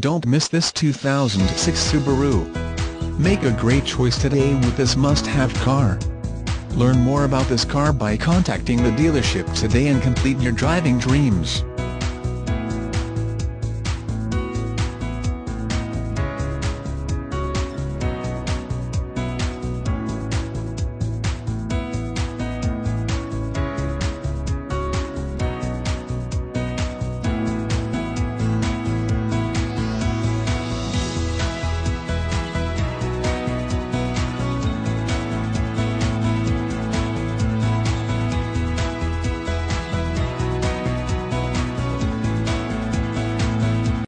Don't miss this 2006 Subaru. Make a great choice today with this must-have car. Learn more about this car by contacting the dealership today and complete your driving dreams.